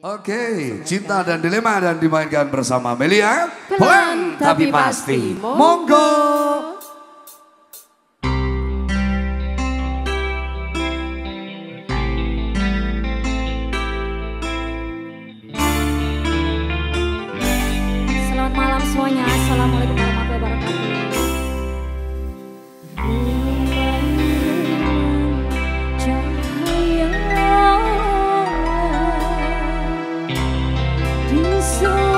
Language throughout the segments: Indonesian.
Oke, cinta dan dilema dan dimainkan bersama Melia. Pelan tapi pasti. Monggo. 今宵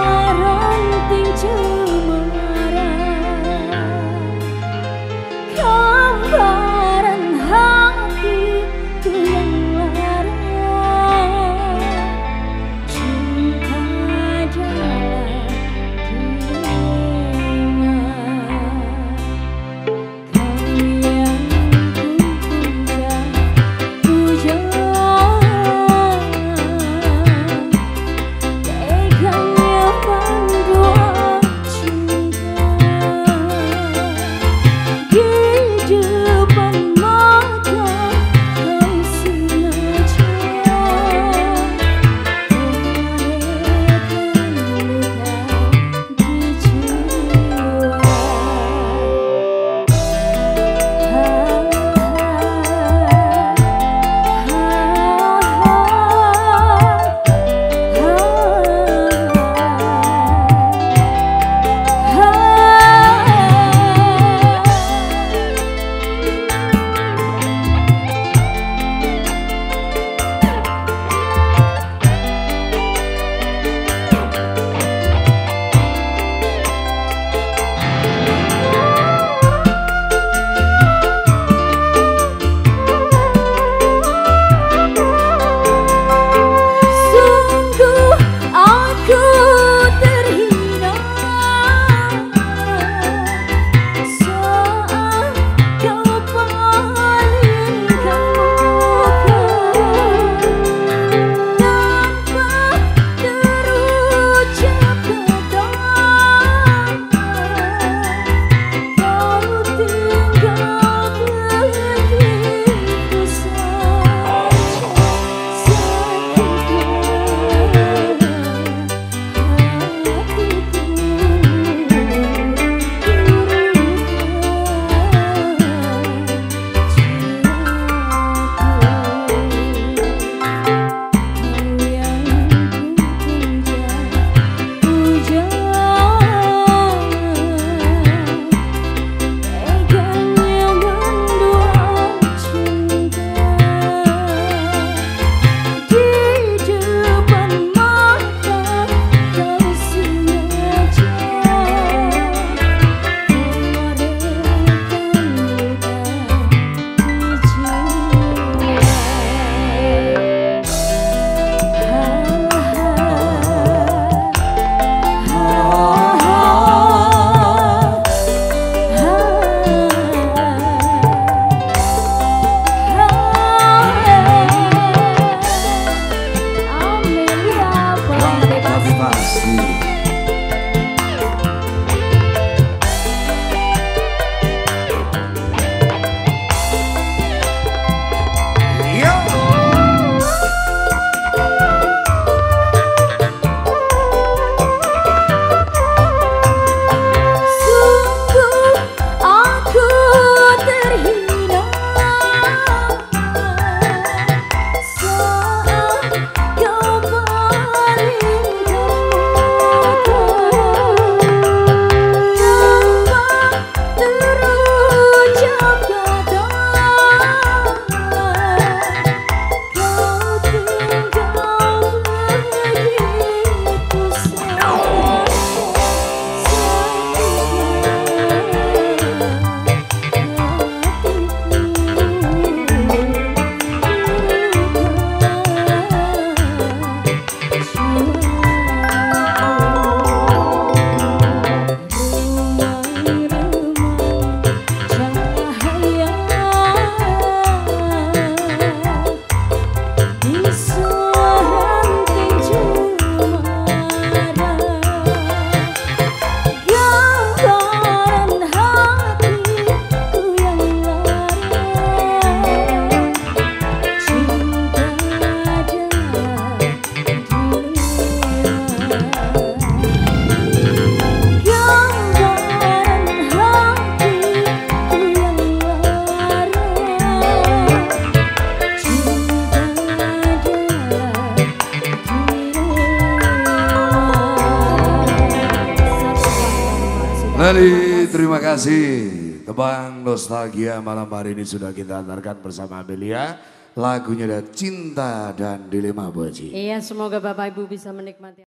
Lali, terima kasih. Tebang Nostalgia malam hari ini sudah kita antarkan bersama Amelia. Lagunya ada Cinta dan Dilema Bu Haji. Iya, semoga Bapak Ibu bisa menikmati.